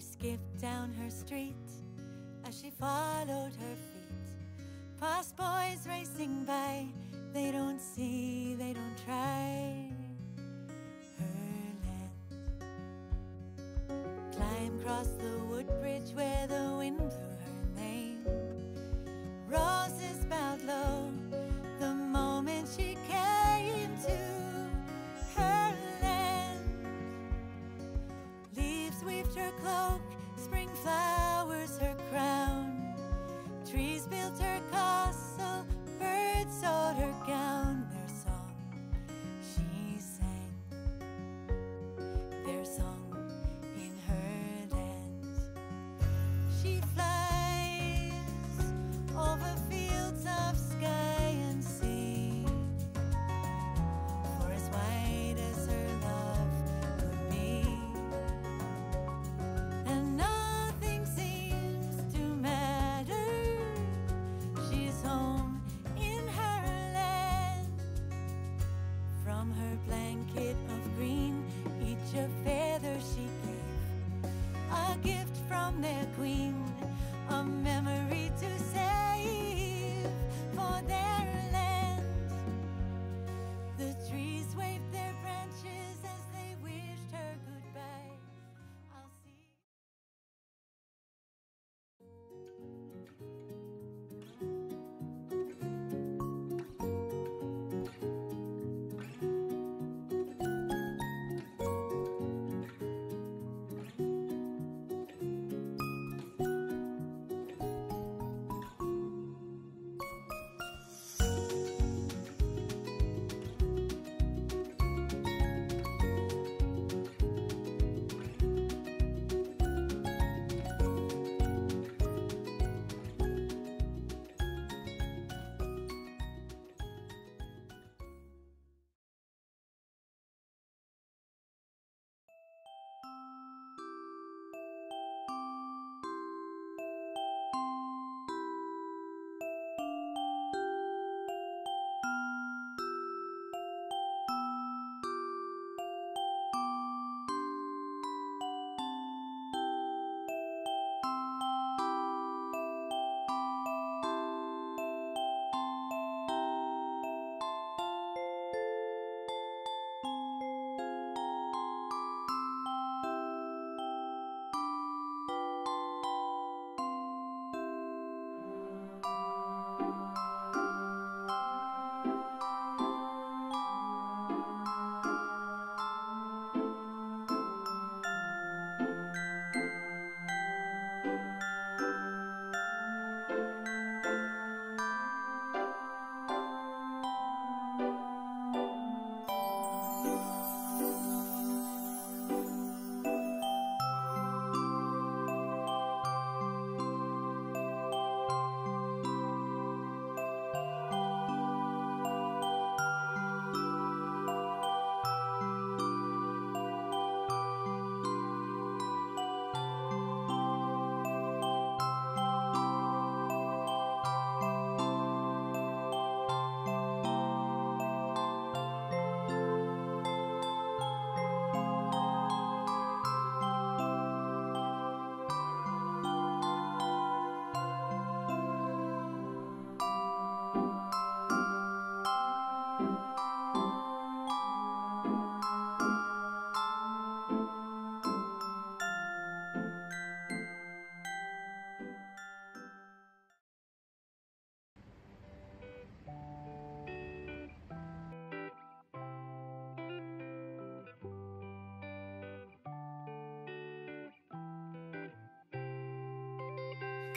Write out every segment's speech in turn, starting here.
She skipped down her street as she followed her feet. Past boys racing by, they don't see, they don't try. Her land. Climb across the wood bridge where the wind blew her name. Roses bowed low the moment she came to her land. Leaves waved her cloak. Và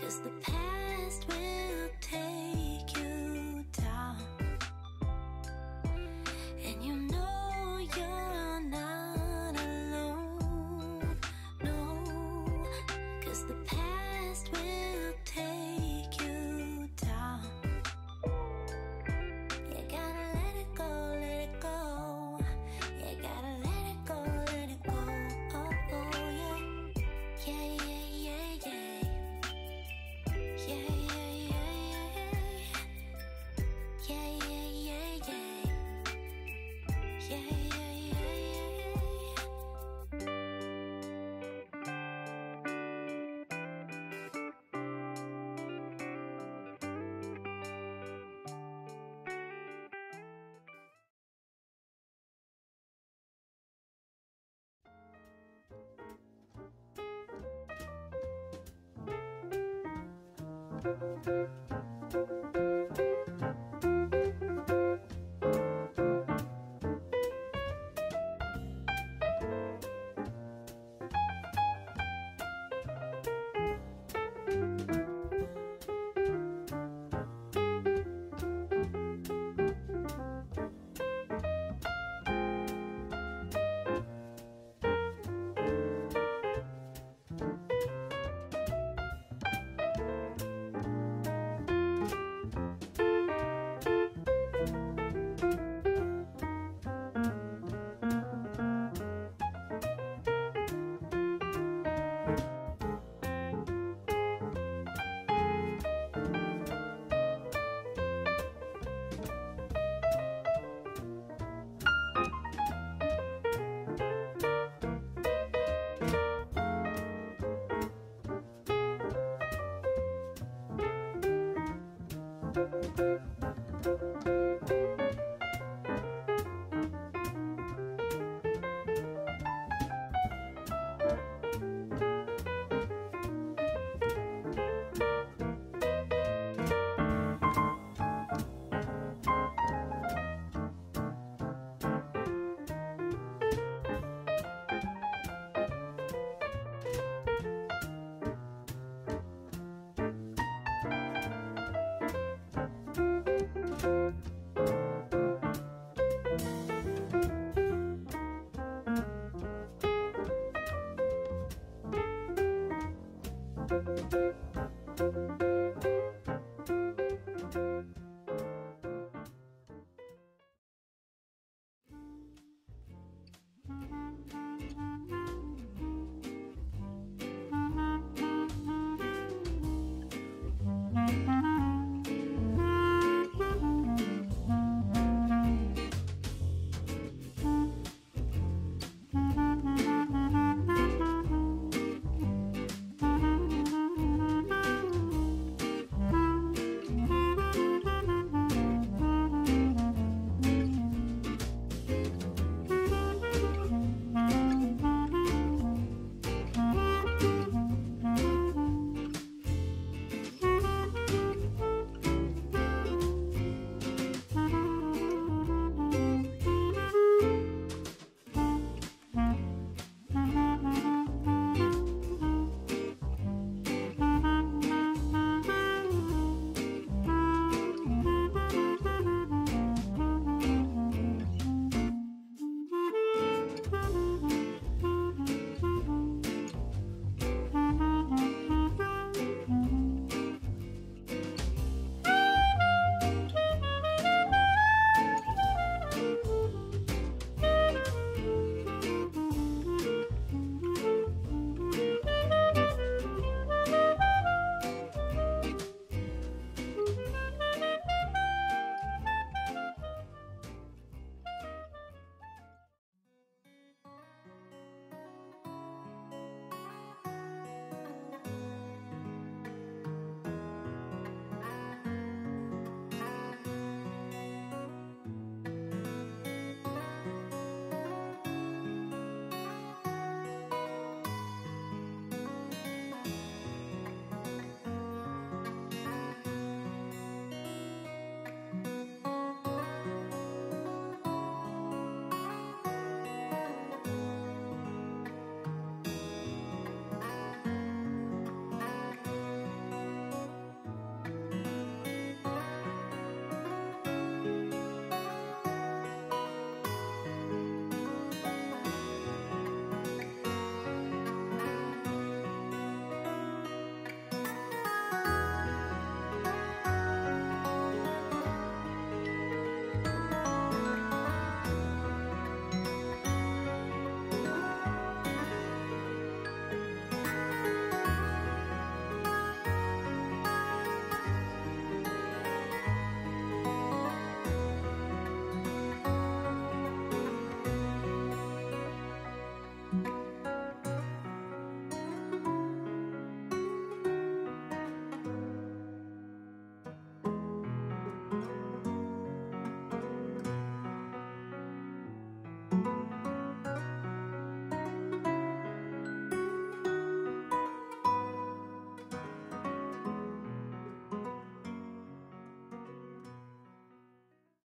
Cause the past will take